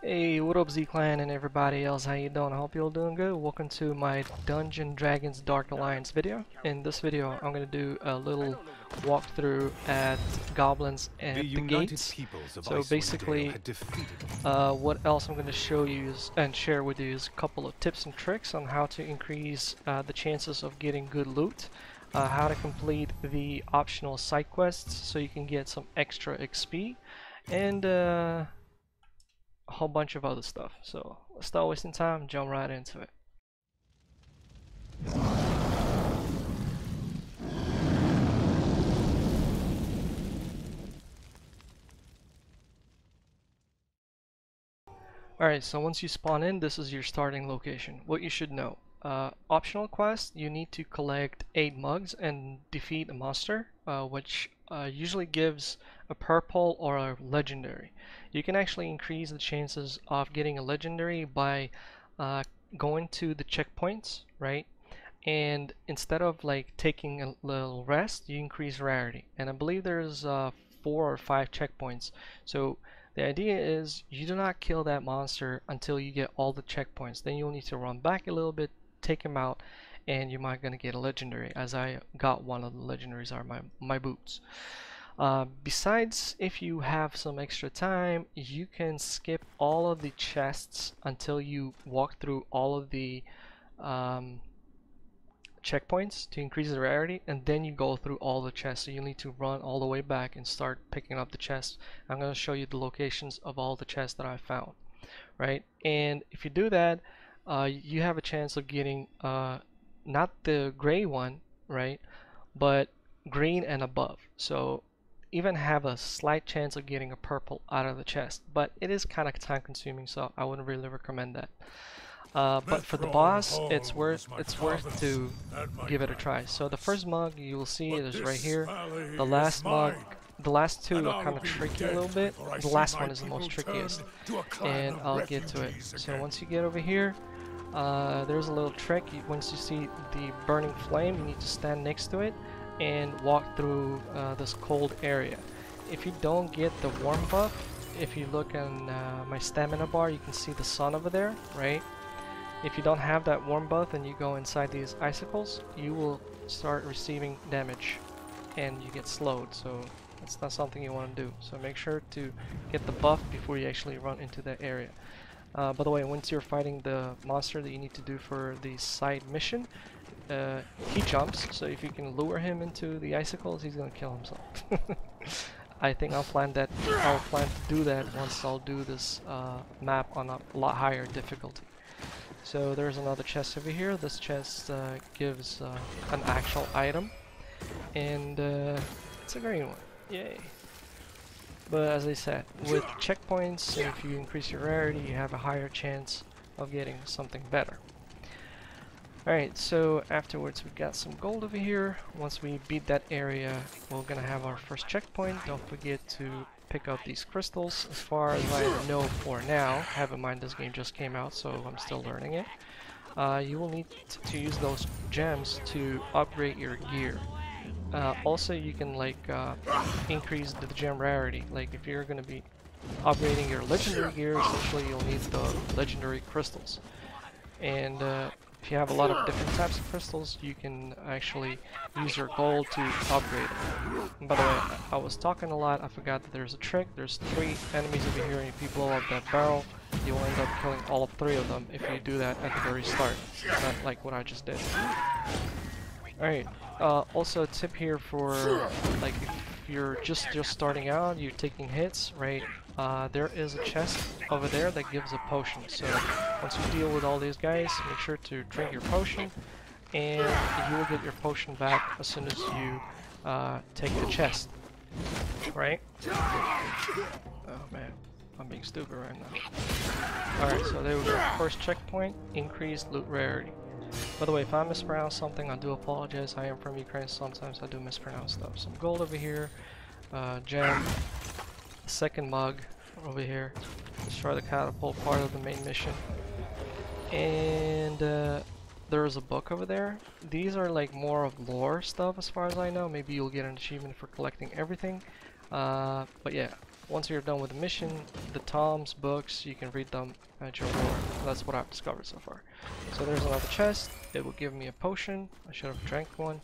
Hey, what up Z-Clan and everybody else, how you doing? I hope you're all doing good. Welcome to my Dungeon Dragons Dark Alliance video. In this video, I'm going to do a little walkthrough at Goblins and the, the Gates. So basically, uh, what else I'm going to show you is, and share with you is a couple of tips and tricks on how to increase uh, the chances of getting good loot. Uh, how to complete the optional side quests so you can get some extra XP and uh, a whole bunch of other stuff. So let's start wasting time, jump right into it. Alright, so once you spawn in, this is your starting location. What you should know. Uh, optional quest, you need to collect 8 mugs and defeat a monster, uh, which uh, usually gives a purple or a legendary. You can actually increase the chances of getting a legendary by uh, going to the checkpoints, right? And instead of like taking a little rest, you increase rarity. And I believe there's uh, four or five checkpoints. So the idea is you do not kill that monster until you get all the checkpoints. Then you'll need to run back a little bit, take him out, and you might gonna get a legendary as I got one of the legendaries are my my boots. Uh, besides if you have some extra time you can skip all of the chests until you walk through all of the um, checkpoints to increase the rarity and then you go through all the chests. So you need to run all the way back and start picking up the chests. I'm going to show you the locations of all the chests that I found right? And if you do that uh, you have a chance of getting uh, not the gray one, right? But green and above. So even have a slight chance of getting a purple out of the chest. But it is kind of time consuming, so I wouldn't really recommend that. Uh, but for the boss, it's worth it's worth to give it a try. So the first mug you will see is right here. The last mug, the last two are kind of tricky a little bit. The last one is the most trickiest, and I'll get to it. So once you get over here, uh, there's a little trick. Once you see the burning flame, you need to stand next to it and walk through uh, this cold area. If you don't get the warm buff, if you look on uh, my stamina bar, you can see the sun over there, right? If you don't have that warm buff and you go inside these icicles, you will start receiving damage and you get slowed. So that's not something you want to do. So make sure to get the buff before you actually run into that area. Uh, by the way, once you're fighting the monster that you need to do for the side mission, uh, he jumps, so if you can lure him into the icicles, he's gonna kill himself. I think I'll plan that. I'll plan to do that once I'll do this uh, map on a lot higher difficulty. So there's another chest over here. This chest uh, gives uh, an actual item, and uh, it's a green one. Yay! But as I said, with checkpoints, if you increase your rarity, you have a higher chance of getting something better. Alright, so afterwards we got some gold over here. Once we beat that area, we're gonna have our first checkpoint. Don't forget to pick up these crystals. As far as I know for now, have in mind this game just came out, so I'm still learning it. Uh, you will need to use those gems to upgrade your gear. Uh, also, you can like uh, increase the gem rarity. Like if you're going to be upgrading your legendary gear, essentially you'll need the legendary crystals. And uh, if you have a lot of different types of crystals, you can actually use your gold to upgrade by the way, I was talking a lot, I forgot that there's a trick. There's three enemies over here, and if you blow up that barrel, you will end up killing all three of them if you do that at the very start. Not like what I just did. Alright, uh, also a tip here for like if you're just just starting out, you're taking hits, right? Uh, there is a chest over there that gives a potion. So once you deal with all these guys, make sure to drink your potion, and you will get your potion back as soon as you uh, take the chest, right? Oh man, I'm being stupid right now. Alright, so there we go. First checkpoint, increased loot rarity. By the way, if I mispronounce something, I do apologize. I am from Ukraine, sometimes I do mispronounce stuff. Some gold over here, uh, gem, second mug over here. Destroy the catapult, part of the main mission. And uh, there is a book over there. These are like more of lore stuff as far as I know. Maybe you'll get an achievement for collecting everything. Uh, but yeah, once you're done with the mission, the tomes books, you can read them at your war. That's what I've discovered so far. So there's another chest. It will give me a potion. I should have drank one.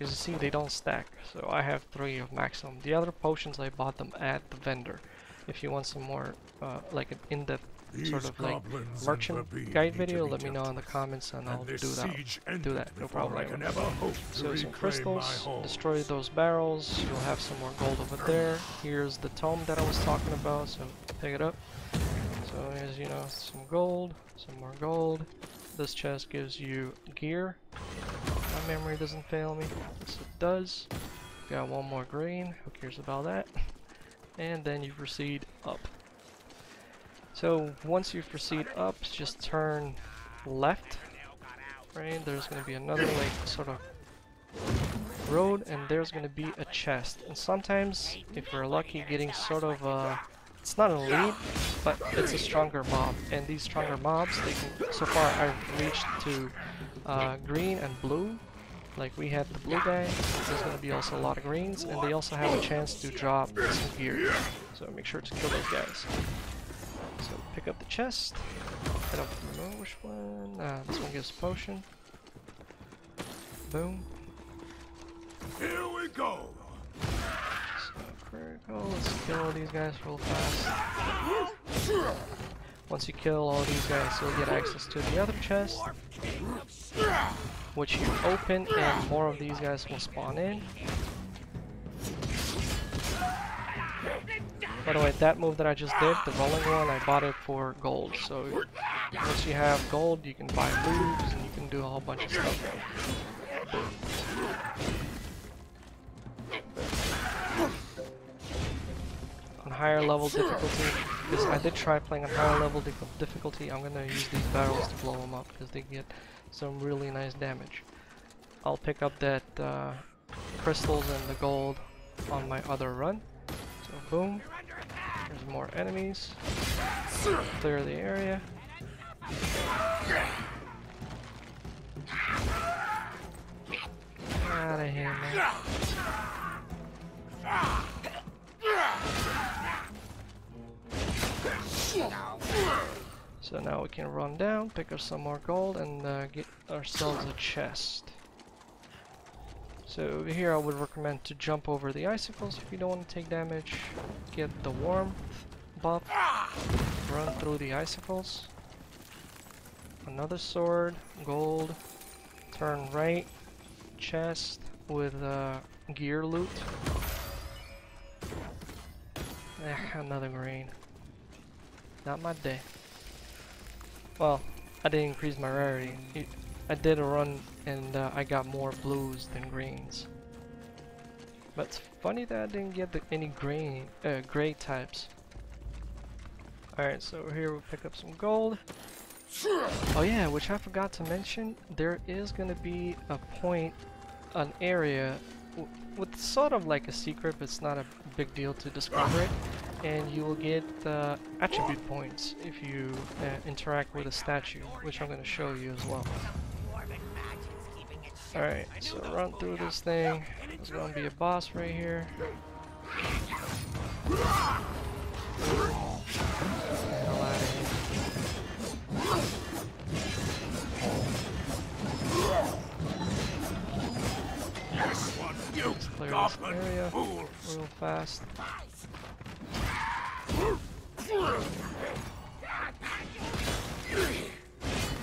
As you see, they don't stack. So I have three of maximum. The other potions, I bought them at the vendor. If you want some more, uh, like an in-depth sort of like merchant guide video, let me know in the comments and I'll do that. Do that, no problem. I can ever hope So some crystals, destroy those barrels, you'll have some more gold over there. Here's the tome that I was talking about, so pick it up. So here's, you know, some gold, some more gold. This chest gives you gear. My memory doesn't fail me. Yes, it does. Got one more green, who cares about that? And then you proceed up. So once you proceed up, just turn left. Right, there's gonna be another like sort of road, and there's gonna be a chest. And sometimes, if we're lucky, getting sort of a... It's not a lead, but it's a stronger mob. And these stronger mobs, they can. So far, I've reached to uh, green and blue. Like we had the blue guy, there's gonna be also a lot of greens, and they also have a chance to drop some gear. So make sure to kill those guys. So pick up the chest. I don't remember which one. Ah, this one gives potion. Boom. Here we go. So critical. Let's kill all these guys real fast. Once you kill all these guys, you'll get access to the other chest, which you open, and more of these guys will spawn in. By the way, that move that I just did, the rolling one, I bought it for gold. So once you have gold, you can buy moves and you can do a whole bunch of stuff. On higher level difficulty, I did try playing on higher level difficulty, I'm gonna use these barrels to blow them up because they get some really nice damage. I'll pick up that uh, crystals and the gold on my other run. So boom. There's more enemies. Clear the area. Out of here, man. So now we can run down, pick up some more gold, and uh, get ourselves a chest. So over here I would recommend to jump over the icicles if you don't want to take damage. Get the warmth buff. Run through the icicles. Another sword, gold. Turn right. Chest with uh, gear loot. Eh, another green. Not my day. Well, I didn't increase my rarity. I did a run and uh, I got more blues than greens. But it's funny that I didn't get the, any green, uh, gray types. Alright, so here we'll pick up some gold. Oh yeah, which I forgot to mention, there is gonna be a point, an area with sort of like a secret, but it's not a big deal to discover it. And you will get uh, attribute points if you uh, interact with a statue, which I'm to show you as well. Alright, so run through this thing. There's gonna be a boss right here. Clear this area real fast.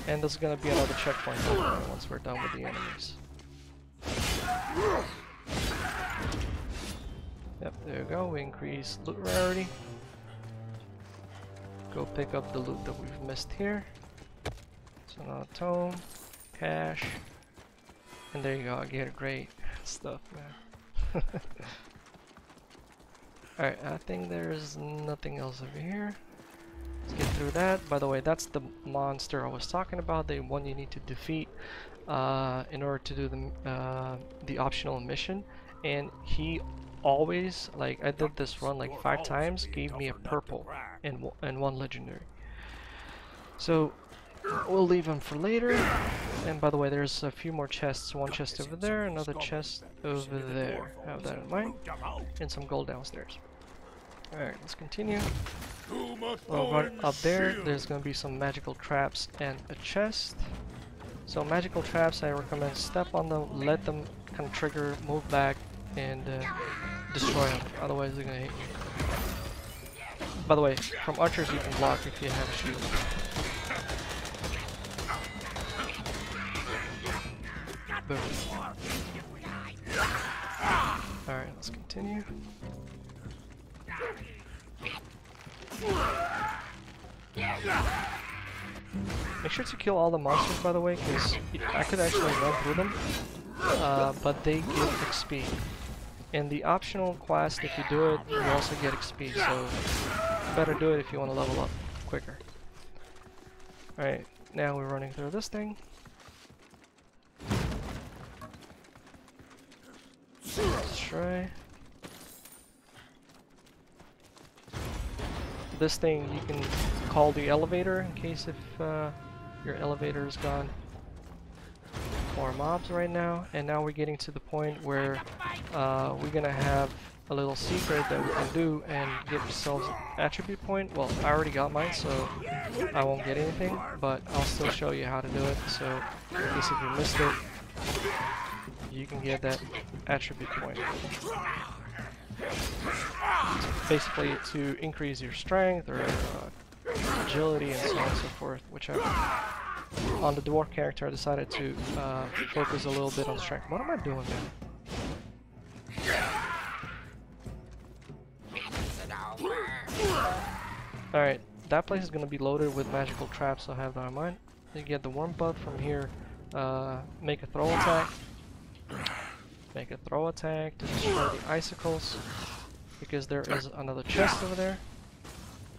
And there's gonna be another checkpoint once we're done with the enemies. Yep, there we go, we increase loot rarity. Go pick up the loot that we've missed here. So now tome, cash, and there you go, I get great stuff, man. Alright, I think there's nothing else over here. Let's get through that. By the way, that's the monster I was talking about, the one you need to defeat uh, in order to do the, uh, the optional mission. And he always, like I did this run like five times, gave me a purple and, and one legendary. So we'll leave him for later. And by the way, there's a few more chests. One chest over there, another chest over there. Have that in mind. And some gold downstairs. Alright, let's continue. Well, right up there, there's gonna be some magical traps and a chest. So magical traps, I recommend step on them, let them kind of trigger, move back, and uh, destroy them. Otherwise, they're gonna hit you. By the way, from archers you can block if you have a shield. Boom. Alright, let's continue. Make sure to kill all the monsters, by the way, because I could actually run through them, uh, but they give XP. In the optional quest, if you do it, you also get XP, so better do it if you want to level up quicker. Alright, now we're running through this thing. Let's try. This thing you can call the elevator in case if uh, your elevator is gone. More mobs right now, and now we're getting to the point where uh, we're gonna have a little secret that we can do and get ourselves attribute point. Well, I already got mine, so I won't get anything, but I'll still show you how to do it. So, in case if you missed it, you can get that attribute point. Basically, to increase your strength or uh, agility and so on and so forth, whichever. On the dwarf character, I decided to uh, focus a little bit on strength. What am I doing, man? Alright, that place is going to be loaded with magical traps, so I have that in mind. You get the warm buff from here, uh, make a throw attack, make a throw attack to destroy the icicles, because there is another chest over there.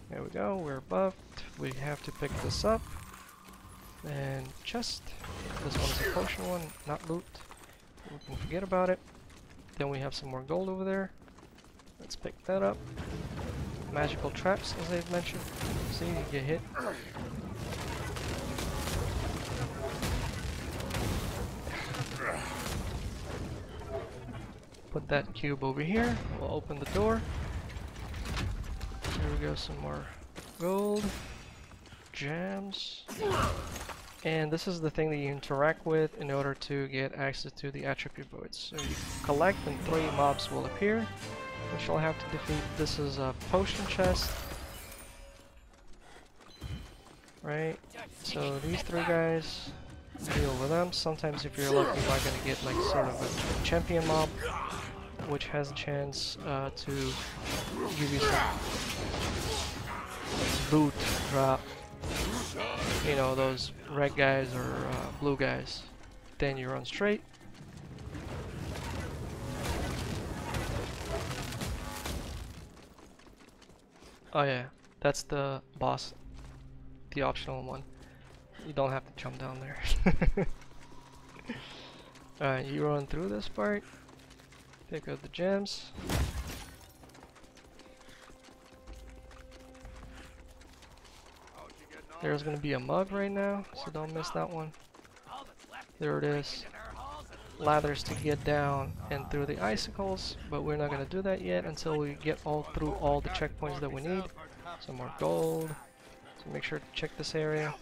There we go, we're buffed, we have to pick this up, and chest, this one is a potion one, not loot, we can forget about it. Then we have some more gold over there, let's pick that up. Magical traps, as I've mentioned, see, you get hit. Put that cube over here. We'll open the door. Here we go, some more gold, gems. And this is the thing that you interact with in order to get access to the attribute points. So you collect and three mobs will appear, which you'll have to defeat. This is a potion chest. Right? So these three guys, deal with them. Sometimes if you're lucky, you might gonna get like sort of a champion mob, which has a chance uh, to give you some loot drop. You know, those red guys or uh, blue guys. Then you run straight. Oh yeah, that's the boss, the optional one. You don't have to jump down there. Alright, you run through this part, pick up the gems. There's gonna be a mug right now, so don't miss that one. There it is. Ladders to get down and through the icicles, but we're not gonna do that yet until we get all through all the checkpoints that we need. Some more gold. So make sure to check this area.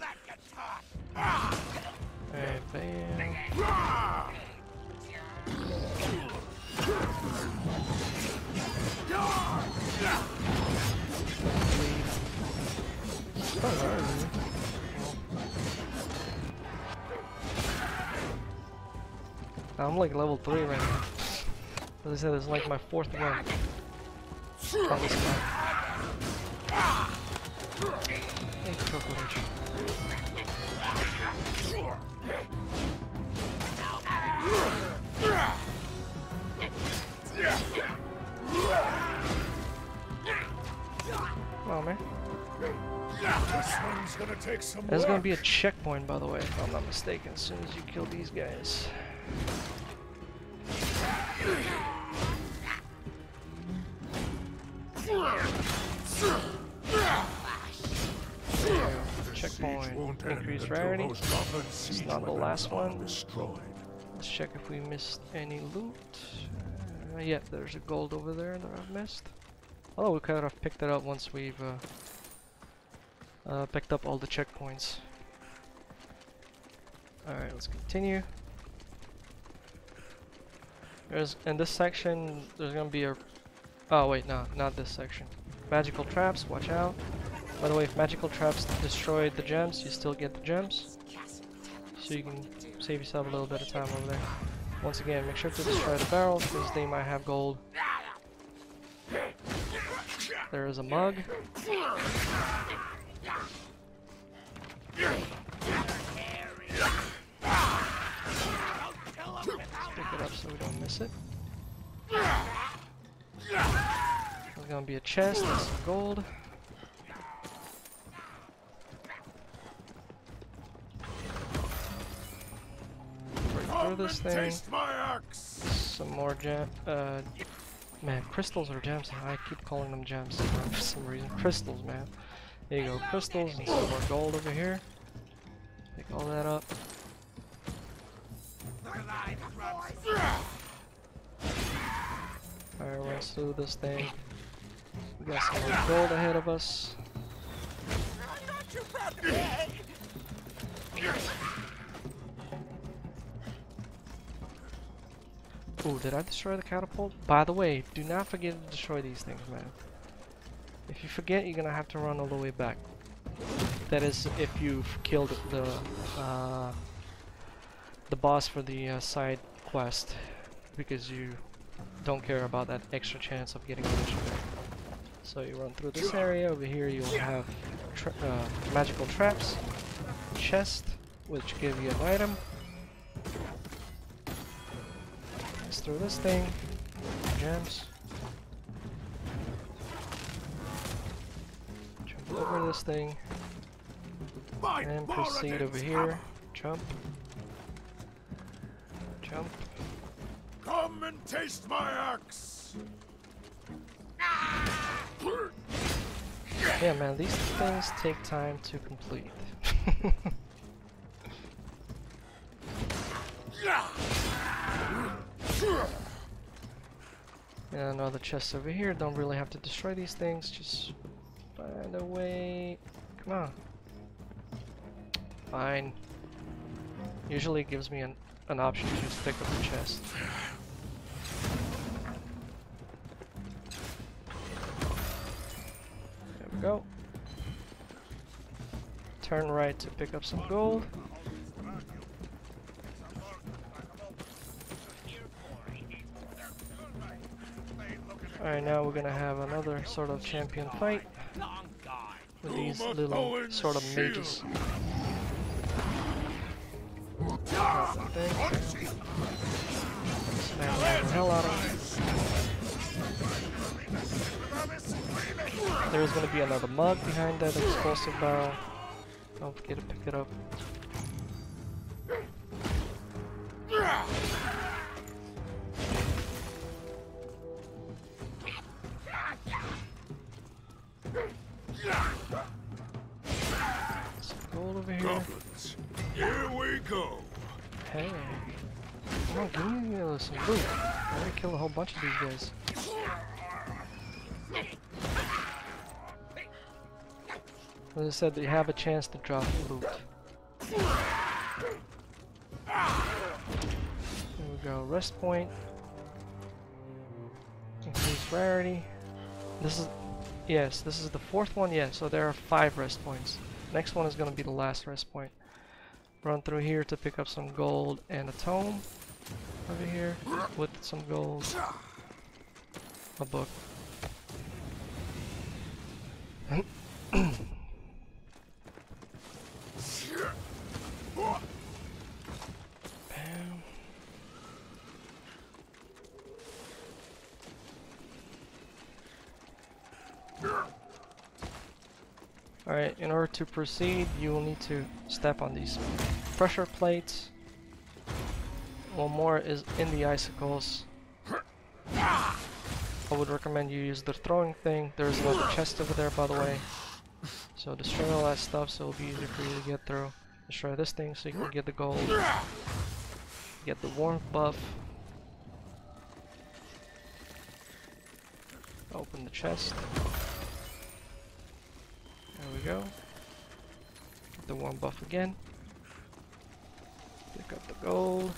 I'm like level 3 right now. As I said, it's like my fourth run this map. Hey, cockroach. Gonna There's gonna be a checkpoint, by the way, if I'm not mistaken, as soon as you kill these guys. Checkpoint. Won't end Increased until rarity. Goblin not the last one. Destroyed. Let's check if we missed any loot. Uh, yeah, there's a gold over there that I've missed. Although we could have picked it up once we've uh, uh, picked up all the checkpoints. Alright, let's continue. There's in this section there's gonna be a Oh wait, no, not this section. Magical traps, watch out. By the way, if magical traps destroy the gems, you still get the gems. So you can save yourself a little bit of time over there. Once again, make sure to destroy the barrels because they might have gold. There is a mug. Pick it up so we don't miss it. There's gonna be a chest and some gold. Break through this thing. Taste my axe. Some more gem. Uh, man, crystals or gems? I keep calling them gems for some reason. Crystals, man. There you go, crystals and some more gold over here. Pick all that up. Alright, let's do this thing. We got some more gold ahead of us. Ooh, did I destroy the catapult? By the way, do not forget to destroy these things, man. If you forget, you're gonna have to run all the way back. That is, if you've killed the uh, the boss for the uh, side quest, because you don't care about that extra chance of getting mission. So you run through this area. Over here, you'll have tra uh, magical traps, chest, which give you an item. Let's through this thing, gems. Jump over this thing. And proceed over here. Jump. Jump. Come and taste my axe. Ah! Yeah, man, these things take time to complete. and another chest over here. Don't really have to destroy these things. Just find a way. Come on. Fine. Usually gives me an, an option to just pick up the chest. There we go. Turn right to pick up some gold. Alright, now we're gonna have another sort of champion fight with these little sort of mages. Smack the hell out of him. There's gonna be another mug behind that explosive barrel. Don't forget to pick it up. Bunch of these guys. As I said, you have a chance to drop loot. There we go, rest point. Increase rarity. This is, yes, this is the fourth one, yeah, so there are five rest points. Next one is going to be the last rest point. Run through here to pick up some gold and a tome over here with some gold. A book. Alright, in order to proceed, you will need to step on these pressure plates. One more is in the icicles. I would recommend you use the throwing thing. There's another chest over there, by the way. So destroy all that stuff so it'll be easier for you to get through. Destroy this thing so you can get the gold. Get the warmth buff. Open the chest. There we go. Get the warm buff again. Pick up the gold.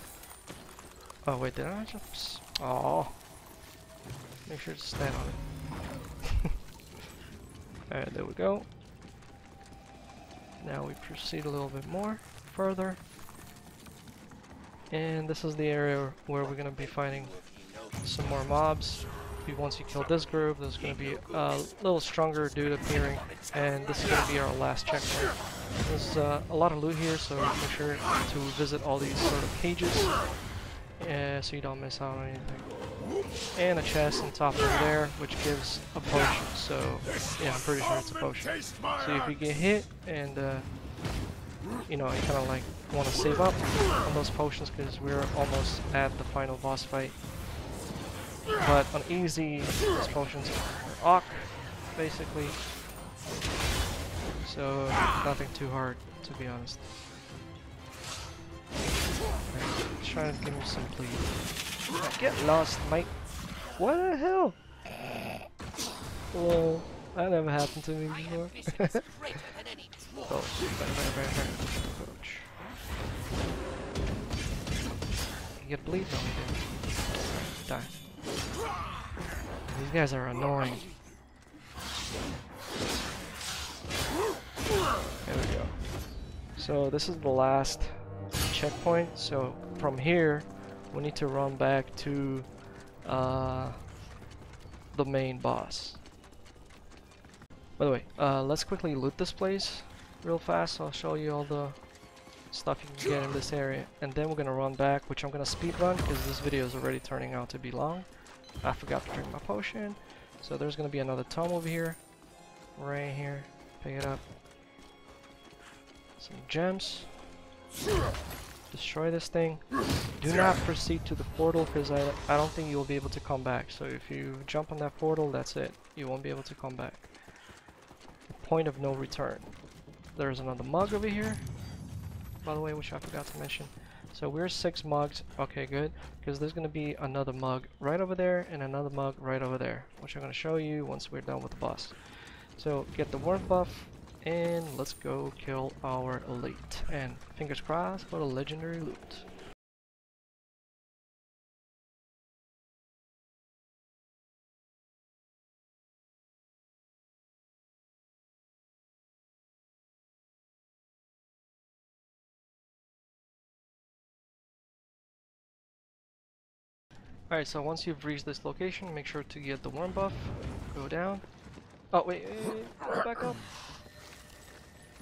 Oh wait, did I just? Oh. Make sure to stand on it. Alright, there we go. Now we proceed a little bit more, further. And this is the area where we're gonna be fighting some more mobs. Once you kill this group, there's gonna be a little stronger dude appearing, and this is gonna be our last checkpoint. There's uh, a lot of loot here, so make sure to visit all these sort of cages, uh, so you don't miss out on anything. And a chest on top of there, which gives a potion. So yeah, I'm pretty sure it's a potion. So if you get hit and uh, you know you kind of like want to save up on those potions because we're almost at the final boss fight. But on easy, those potions are Ock, basically. So nothing too hard, to be honest. Try to give me some please. Get lost, mate. What the hell? Well, that never happened to me before. oh, bang, bang, bang. Approach. You get bleed? No, didn't. Die. These guys are annoying. There we go. So this is the last checkpoint. So from here, we need to run back to uh, the main boss. By the way, uh, let's quickly loot this place real fast. I'll show you all the stuff you can get in this area. And then we're gonna run back, which I'm gonna speed run because this video is already turning out to be long. I forgot to drink my potion. So there's gonna be another tome over here. Right here. Pick it up. Some gems. Destroy this thing. Do not proceed to the portal because I, I don't think you'll be able to come back. So if you jump on that portal, that's it. You won't be able to come back. Point of no return. There's another mug over here. By the way, which I forgot to mention. So we're six mugs. Okay, good. Because there's going to be another mug right over there and another mug right over there. Which I'm going to show you once we're done with the boss. So get the warmth buff and let's go kill our elite. And fingers crossed for the legendary loot. Alright, so once you've reached this location, make sure to get the warm buff. Go down. Oh, wait, wait, wait, go back up.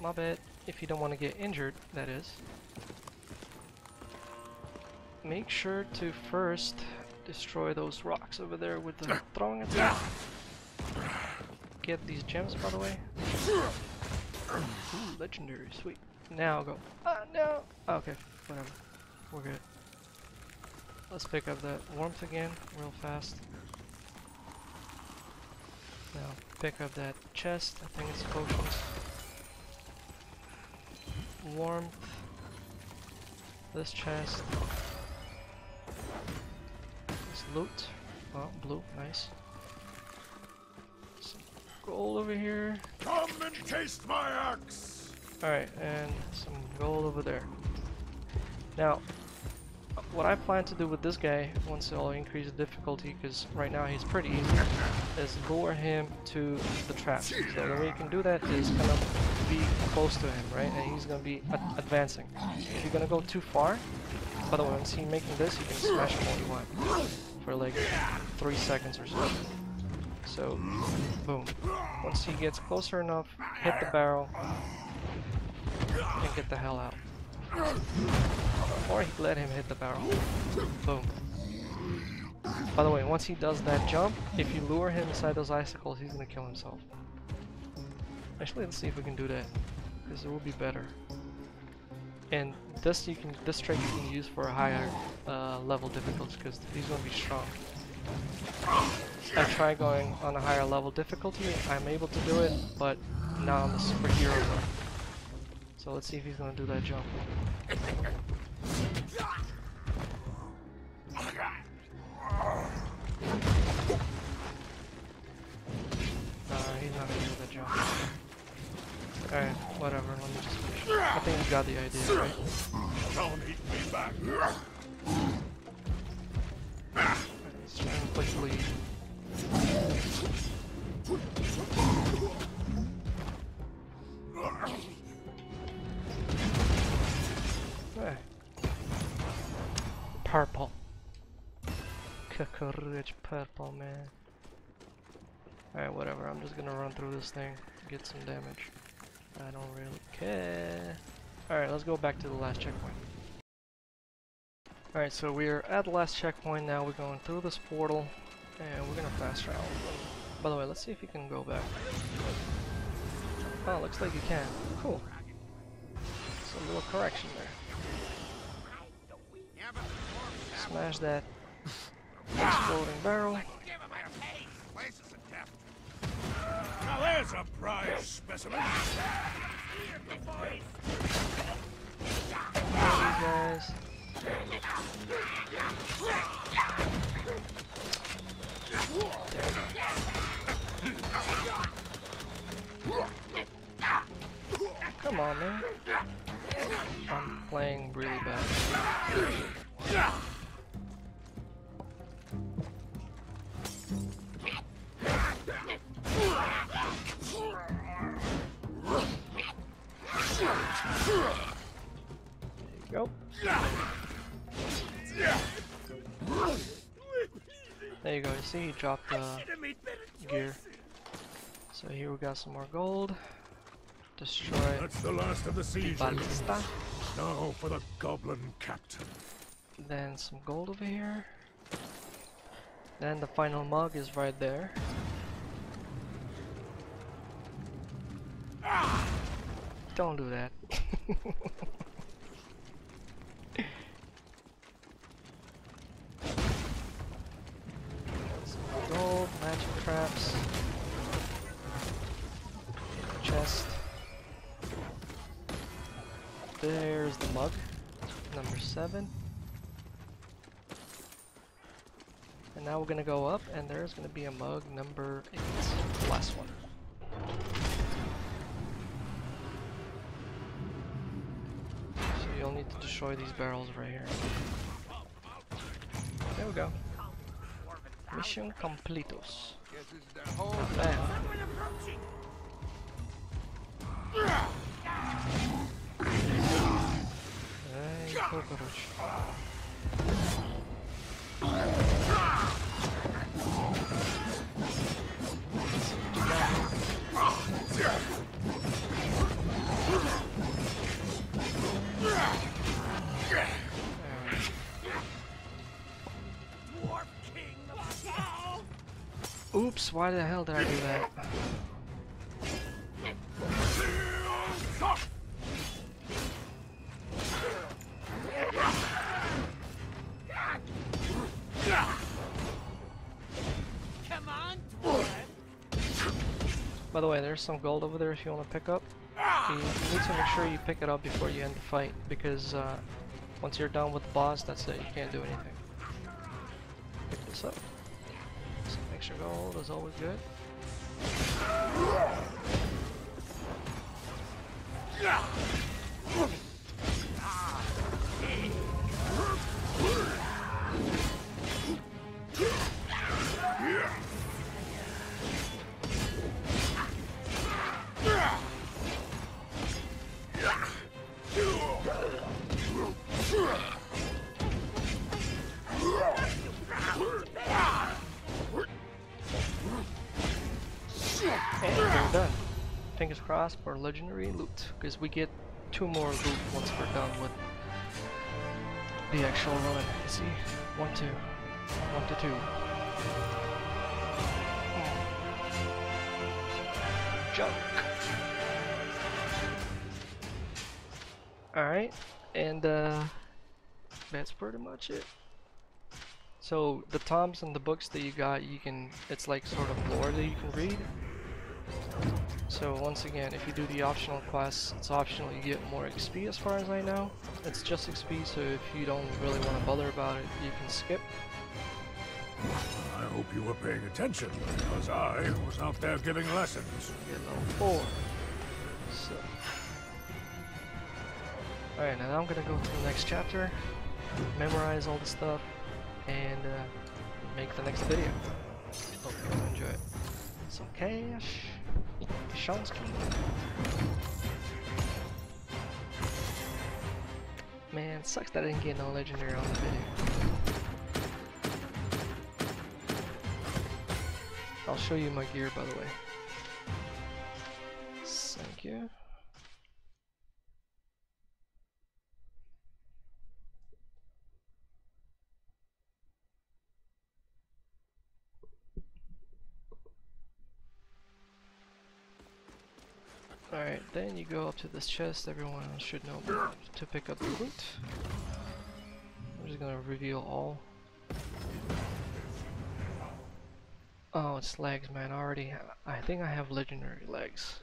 My bad. If you don't want to get injured, that is. Make sure to first destroy those rocks over there with the throwing attack. Get these gems, by the way. Ooh, legendary, sweet. Now go. Ah, no! Okay, whatever. We're good. Let's pick up that warmth again, real fast. Now, pick up that chest. I think it's potions. Warmth. This chest. This loot. Oh, blue. Nice. Some gold over here. Come and taste my axe! Alright, and some gold over there. Now, what I plan to do with this guy, once I'll increase the difficulty, because right now he's pretty easy, is lure him to the trap. So the way you can do that is kind of be close to him, right? And he's to be advancing. If you're to go too far, by the way, once he's making this, you can smash him all you want. For like 3 seconds or so. So, boom. Once he gets closer enough, hit the barrel, and get the hell out. Or he let him hit the barrel. Boom. By the way, once he does that jump, if you lure him inside those icicles, he's gonna kill himself. Actually, let's see if we can do that, because it will be better. And this you can, this trick you can use for a higher uh, level difficulty, because he's gonna be strong. I try going on a higher level difficulty, I'm able to do it, but now I'm a superhero. So let's see if he's gonna do that jump. job. Alright, whatever, let me just finish. I think you got the idea, right? Don't eat me back. Alright, let's try and quickly. Hey. Purple. Rich purple, man. Alright, whatever. I'm just gonna run through this thing, get some damage. I don't really care. Alright, let's go back to the last checkpoint. Alright, so we're at the last checkpoint now. We're going through this portal, and we're gonna fast travel. By the way, let's see if you can go back. Oh, looks like you can. Cool. Some little correction there. Smash that exploding barrel. Now there's a prize specimen. Guys. Come on, man. I'm playing really bad. There you go. You see, he dropped the gear. So here we got some more gold. Destroy That's the last of the siege. ballista. Now for the goblin captain. Then some gold over here. Then the final mug is right there. Ah! Don't do that. gonna go up, and there's gonna be a mug number eight, the last one. So you'll need to destroy these barrels right here. There we go. Mission completos. Cockroach. Why the hell did I do that? By the way, there's some gold over there if you want to pick up. You need to make sure you pick it up before you end the fight, because uh, once you're done with the boss, that's it, you can't do anything. Pick this up. Gold is always good. Crossed for legendary loot, because we get two more loot once we're done with the actual run. See? One, two. To two. Junk. Alright, and uh, that's pretty much it. So the tomes and the books that you got, you can, it's like sort of lore that you can read. So once again, if you do the optional quests, it's optional, you get more XP as far as I know. It's just XP, so if you don't really want to bother about it, you can skip. I hope you were paying attention, because I was out there giving lessons. Get level four. So. Alright, now I'm gonna go to the next chapter, memorize all the stuff, and uh, make the next video. Hope you enjoy it. Some cash. Shonsky. Man, sucks that I didn't get no legendary on the video. I'll show you my gear by the way. Thank you. Alright, then you go up to this chest everyone should know about to pick up the loot. I'm just gonna reveal all. Oh, it's legs, man. I already, I think I have legendary legs.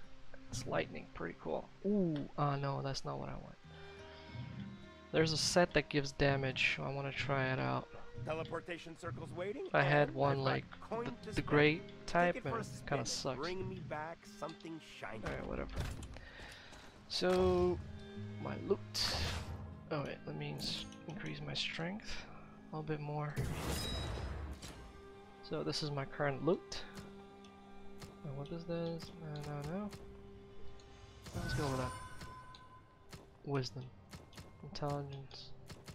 It's lightning, pretty cool. Ooh, uh, no, that's not what I want. There's a set that gives damage. I want to try it out. Teleportation circles waiting. I had one like the, the great type, and it kind of sucks. Bring me back something shiny. Alright, whatever. So, my loot. Oh wait, let me increase my strength a little bit more. So this is my current loot. And what is this? I don't know. Let's go with that. Wisdom. Intelligence.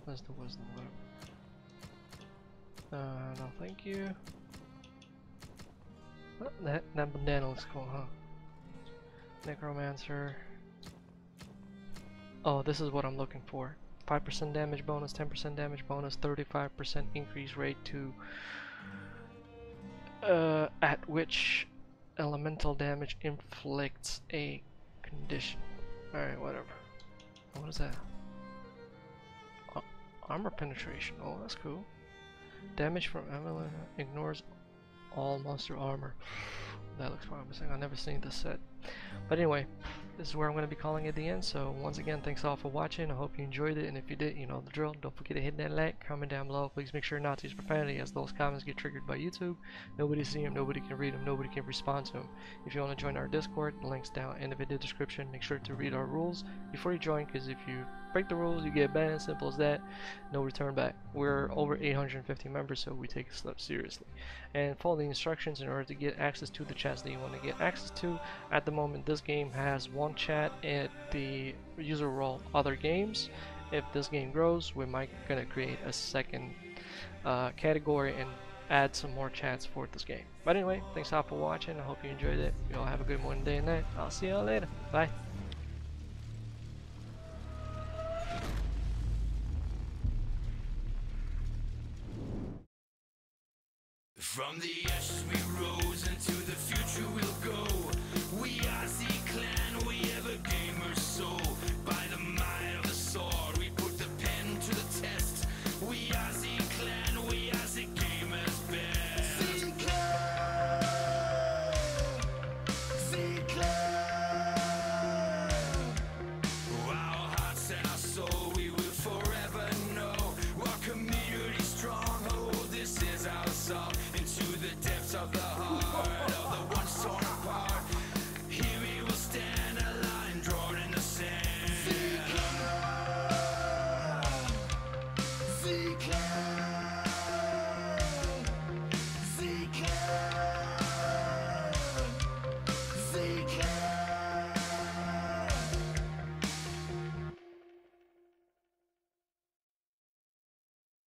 That's the wisdom, whatever. Uh, no thank you. Oh, that, that bandana looks cool, huh? Necromancer. Oh, this is what I'm looking for. 5% damage bonus, 10% damage bonus, 35% increase rate to uh, at which elemental damage inflicts a condition. Alright, whatever. What is that? Ar- armor penetration. Oh, that's cool. Damage from avalanche ignores all monster armor. That looks promising. I've never seen this set. But anyway, this is where I'm going to be calling it the end. So once again, thanks all for watching. I hope you enjoyed it. And if you did, you know the drill. Don't forget to hit that like, comment down below. Please make sure not to use profanity as those comments get triggered by YouTube. Nobody see them, nobody can read them, nobody can respond to them. If you want to join our Discord, the link's down in the video description. Make sure to read our rules before you join because if you break the rules, you get banned. Simple as that. No return back. We're over 850 members, so we take stuff seriously. And follow the instructions in order to get access to the chats that you want to get access to. At the moment, this game has one chat at the user role other games. If this game grows, we might gonna create a second uh, category and add some more chats for this game. But anyway, thanks all for watching. I hope you enjoyed it. You all have a good morning, day, and night. I'll see y'all later. Bye. From the ashes we rose into